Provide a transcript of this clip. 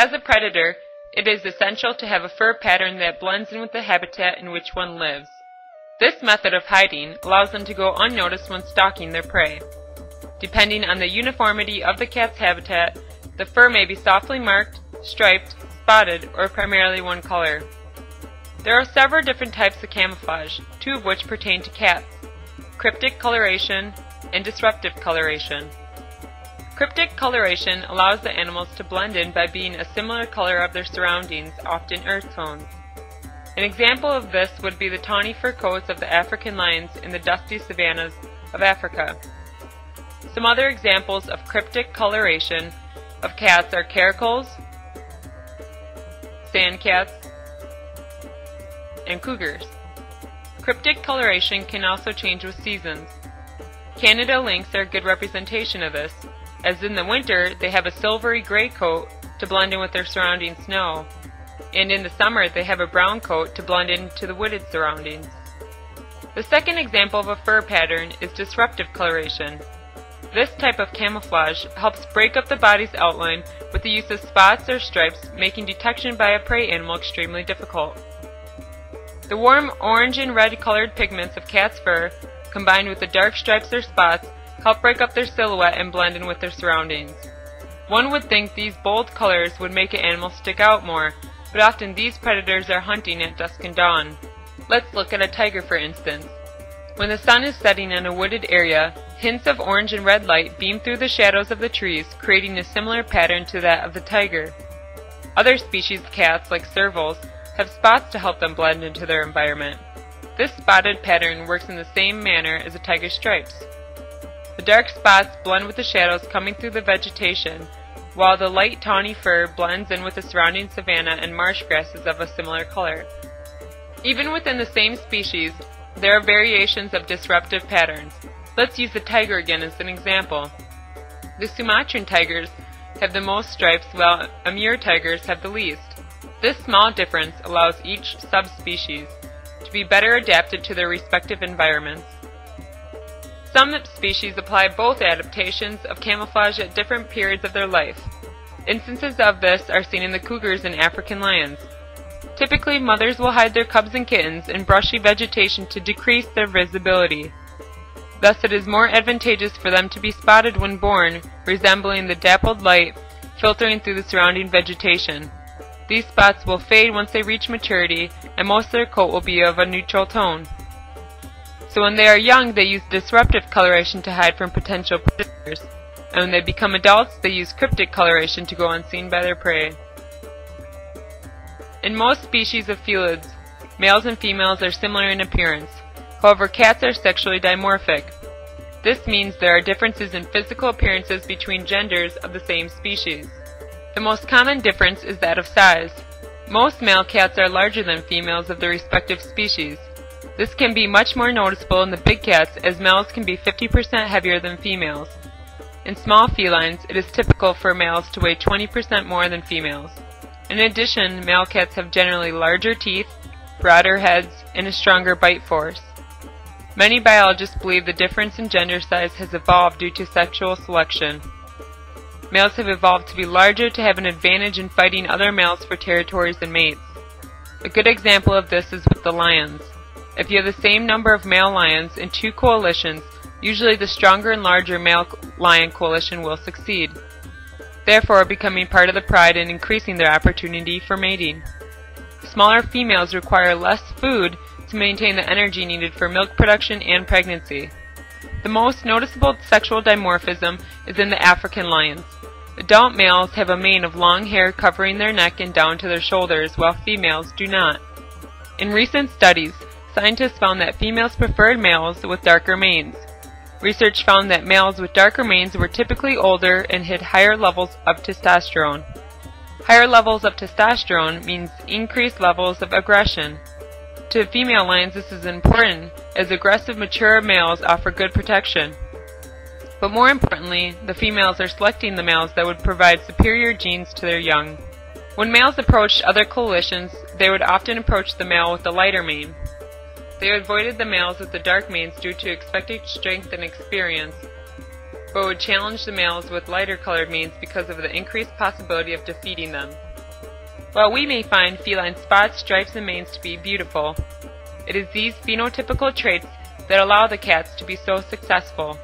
As a predator, it is essential to have a fur pattern that blends in with the habitat in which one lives. This method of hiding allows them to go unnoticed when stalking their prey. Depending on the uniformity of the cat's habitat, the fur may be softly marked, striped, spotted, or primarily one color. There are several different types of camouflage, two of which pertain to cats, cryptic coloration and disruptive coloration. Cryptic coloration allows the animals to blend in by being a similar color of their surroundings, often earth tones. An example of this would be the tawny fur coats of the African lions in the dusty savannas of Africa. Some other examples of cryptic coloration of cats are caracals, sand cats, and cougars. Cryptic coloration can also change with seasons. Canada lynx are a good representation of this, as in the winter they have a silvery gray coat to blend in with their surrounding snow, and in the summer they have a brown coat to blend into the wooded surroundings. The second example of a fur pattern is disruptive coloration. This type of camouflage helps break up the body's outline with the use of spots or stripes, making detection by a prey animal extremely difficult. The warm orange and red colored pigments of cat's fur, combined with the dark stripes or spots, help break up their silhouette and blend in with their surroundings. One would think these bold colors would make an animal stick out more, but often these predators are hunting at dusk and dawn. Let's look at a tiger for instance. When the sun is setting in a wooded area, hints of orange and red light beam through the shadows of the trees, creating a similar pattern to that of the tiger. Other species of cats, like servals, have spots to help them blend into their environment. This spotted pattern works in the same manner as a tiger's stripes. The dark spots blend with the shadows coming through the vegetation, while the light tawny fur blends in with the surrounding savanna and marsh grasses of a similar color. Even within the same species, there are variations of disruptive patterns. Let's use the tiger again as an example. The Sumatran tigers have the most stripes while Amur tigers have the least. This small difference allows each subspecies to be better adapted to their respective environments. Some species apply both adaptations of camouflage at different periods of their life. Instances of this are seen in the cougars and African lions. Typically, mothers will hide their cubs and kittens in brushy vegetation to decrease their visibility. Thus it is more advantageous for them to be spotted when born, resembling the dappled light filtering through the surrounding vegetation. These spots will fade once they reach maturity, and most of their coat will be of a neutral tone. So when they are young, they use disruptive coloration to hide from potential predators. And when they become adults, they use cryptic coloration to go unseen by their prey. In most species of felids, males and females are similar in appearance. However, cats are sexually dimorphic. This means there are differences in physical appearances between genders of the same species. The most common difference is that of size. Most male cats are larger than females of the respective species. This can be much more noticeable in the big cats as males can be 50% heavier than females. In small felines, it is typical for males to weigh 20% more than females. In addition, male cats have generally larger teeth, broader heads, and a stronger bite force. Many biologists believe the difference in gender size has evolved due to sexual selection. Males have evolved to be larger to have an advantage in fighting other males for territories and mates. A good example of this is with the lions. If you have the same number of male lions in two coalitions, usually the stronger and larger male lion coalition will succeed, therefore becoming part of the pride and increasing their opportunity for mating. Smaller females require less food to maintain the energy needed for milk production and pregnancy. The most noticeable sexual dimorphism is in the African lions. Adult males have a mane of long hair covering their neck and down to their shoulders, while females do not. In recent studies, scientists found that females preferred males with darker manes. Research found that males with darker manes were typically older and had higher levels of testosterone. Higher levels of testosterone means increased levels of aggression. To female lions this is important as aggressive mature males offer good protection. But more importantly, the females are selecting the males that would provide superior genes to their young. When males approached other coalitions, they would often approach the male with the lighter mane. They avoided the males with the dark manes due to expected strength and experience, but would challenge the males with lighter colored manes because of the increased possibility of defeating them. While we may find feline spots, stripes, and manes to be beautiful, it is these phenotypical traits that allow the cats to be so successful.